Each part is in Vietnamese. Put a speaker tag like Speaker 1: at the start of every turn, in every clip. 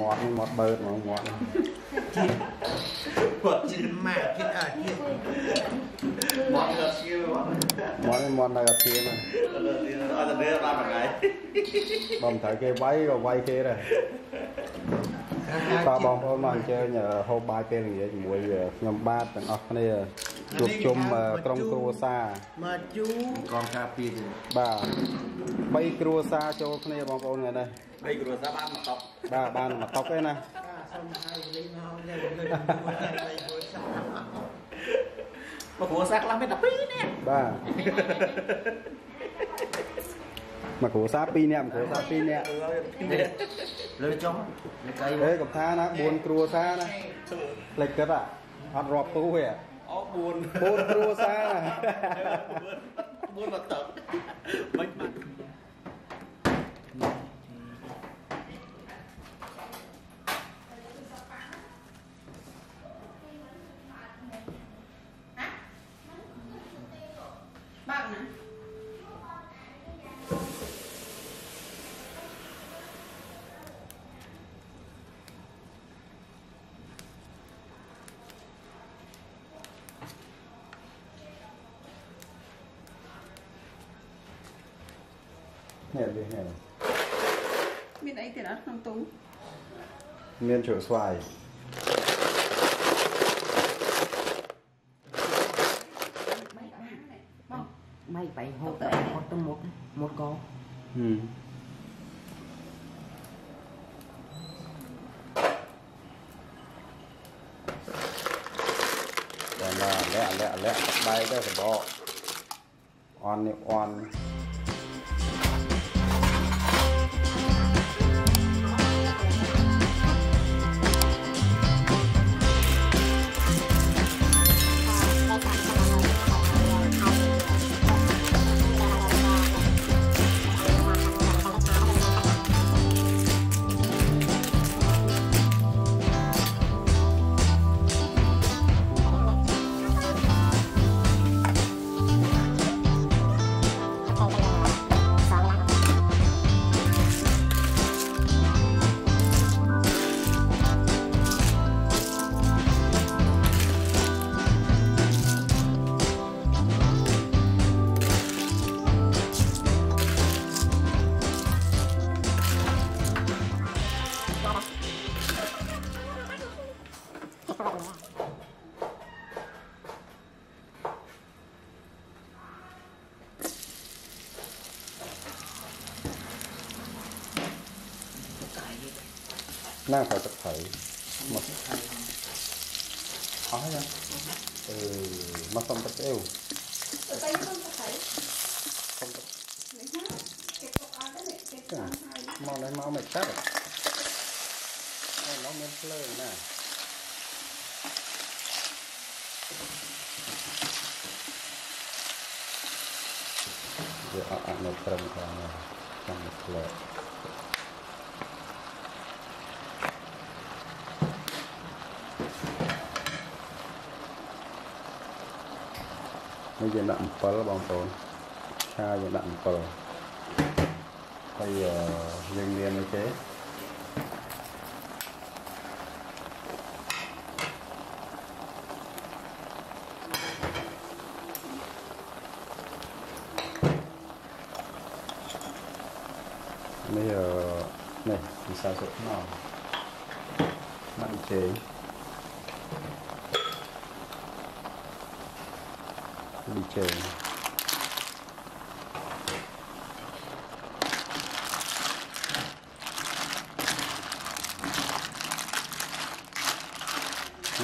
Speaker 1: មាត់នេះមាត់បើកហ្មងមាត់នេះ
Speaker 2: គាត់ជិះម៉ាក់ជិះអាចជិះ
Speaker 3: មកដល់ឈៀវមក
Speaker 1: មាត់នេះមាត់នៅអាទៀនហ្នឹង
Speaker 3: អត់ទៅរៀនបានមួយថ្ងៃ
Speaker 1: បើមិនត្រូវគេវាយក៏វាយគេដែរតើបងប្អូនមកអញ្ជើញហូបបាយពេលល្ងាចជាមួយខ្ញុំបាទទាំងអស់គ្នាជួបជុំក្រុមគ្រួសារ
Speaker 2: មកជូ
Speaker 3: កងការពីទៀត
Speaker 1: បាទ3គ្រួសារចូលគ្នាបងប្អូនថ្ងៃនេះ
Speaker 3: បីគ្រួសារបានមកតប់
Speaker 1: បាទបានមកតុកទេណា
Speaker 2: សុំហៅលេងមកលេងលេងមួយថ្ងៃមួយសា
Speaker 3: មកគ្រួសារខ្លះមាន12នាក់
Speaker 1: បាទមកគ្រួសារ2នាក់មកគ្រួសារ2នាក់
Speaker 3: លើចុះនេះកៃ
Speaker 1: អេកំថាណា4គ្រួសារណាផ្លេចគិតអាអត់រាប់ទូទេ
Speaker 3: អូ4
Speaker 1: 4គ្រួសារ
Speaker 3: 4មកតប់មិនបាត់
Speaker 4: Heavy,
Speaker 1: heavy. Thì đã không túng. Miên chỗ xoài.
Speaker 5: Mày bảy hộp tới một tầng một một con.
Speaker 1: Ừ. Lẹ lẹ lẹ lẹ bay ra thì bỏ. On đi on. นั่งถอยจะถอยมาเอาให้ยังเออมา
Speaker 4: ต้มตะเกี
Speaker 1: ยว
Speaker 4: มองได้มองไม่ชั
Speaker 1: ด
Speaker 4: น้อ
Speaker 1: งเม้นเพลินนะเดี๋ยวเอาอันนี้เติมกันนะตั้งเพลิน នេះយើងដាក់អំពិលបងប្អូនឆាយើងដាក់អំពិលហើយអឺយើងមានអីគេនេះអឺនេះពិសាសុខណោមកជេ đi chơi.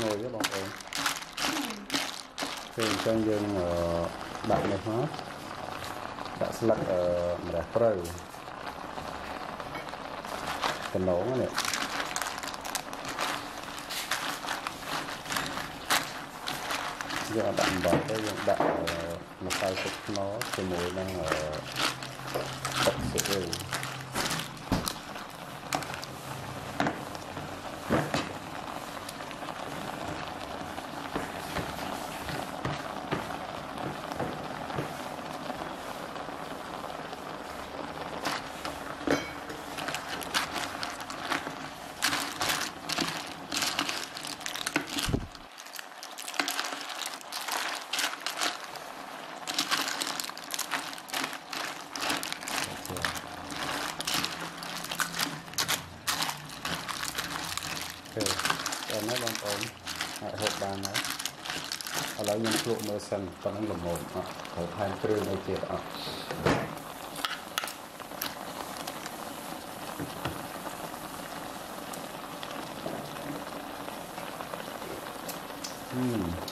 Speaker 1: Ngồi với bọn em. Thì trong dân ở bạn này hết đã slug ở mà đã pro. Cái nổ này giờ đạn cái đạn mà sai nó thì mùi đang ở ឥឡូវខ្ញុំភ្លក់មើលសិនប៉ុណ្ណឹងល្មមអត់ត្រូវថែមគ្រឿងអីទៀតអត់ហឹ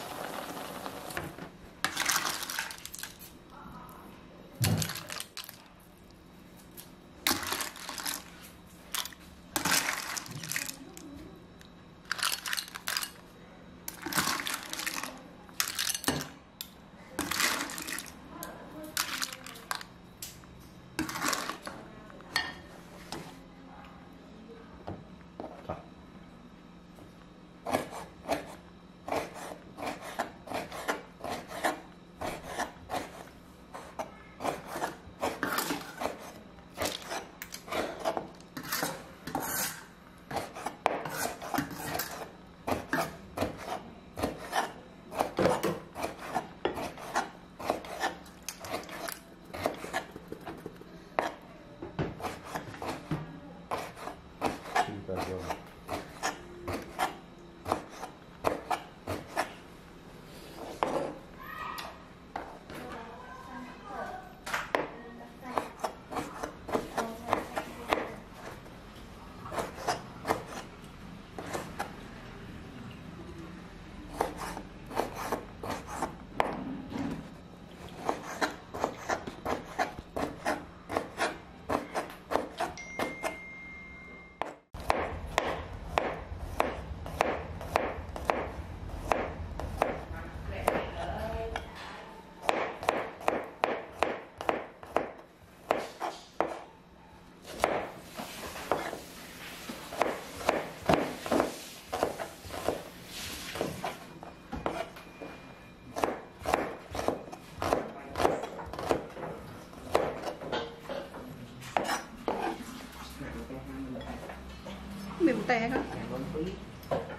Speaker 4: tè con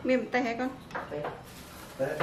Speaker 4: Mềm tè con
Speaker 1: tè. Tè.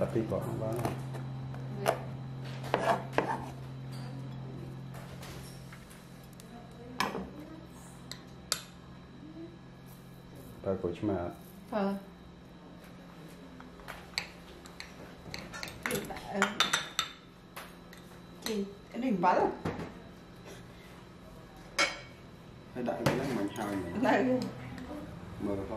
Speaker 1: Tapi kok bang. Tại của chúng mà
Speaker 4: Ờ Chị, cái đỉnh bắn
Speaker 1: hay đại cái lắm mình hai nữa
Speaker 4: Này,
Speaker 1: mở khó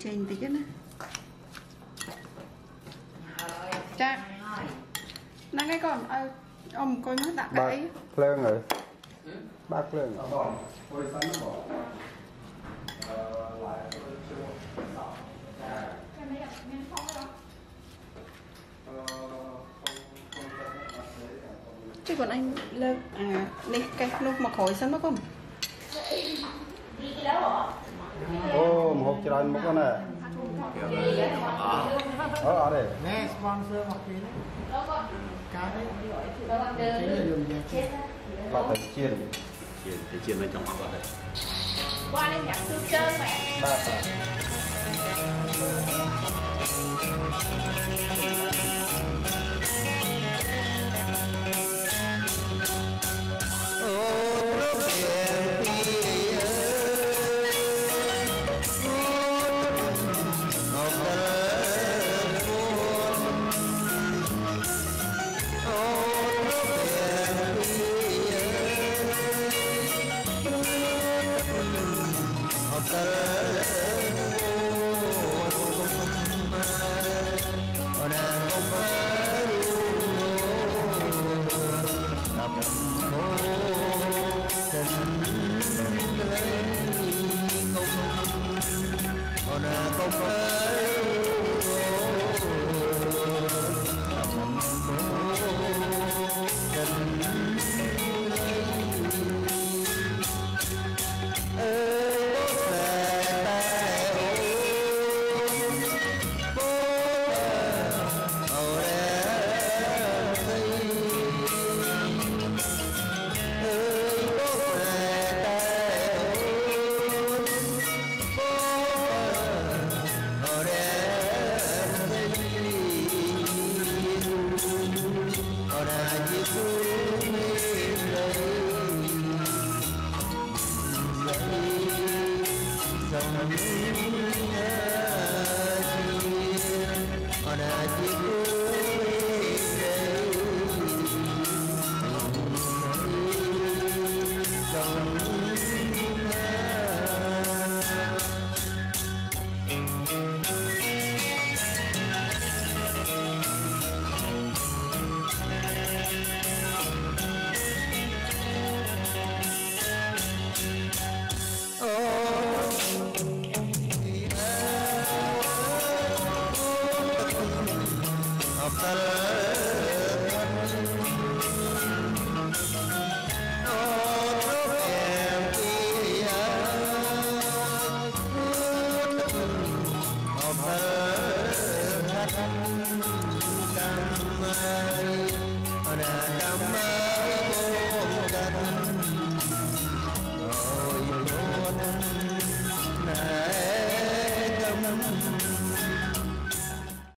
Speaker 4: chênh tí chứ nè Chắc Nó cái con, ờ, ông coi nó đặt cái
Speaker 1: lên rồi. Ba lên rồi.
Speaker 4: Chứ còn anh lên À, đi cái lúc mà khỏi sân nó con
Speaker 1: ô một hộp ôm hộp chỉ ăn một con này. Ở ở đây.
Speaker 2: Nè sponsor mặc kín cá đấy. Chính là đường
Speaker 1: dây chiên? Và thầy chiên
Speaker 3: chiên thầy chiên bên trong vào đây.
Speaker 4: Qua đây nhặt xương trơn mẹ.
Speaker 6: Ba ba Música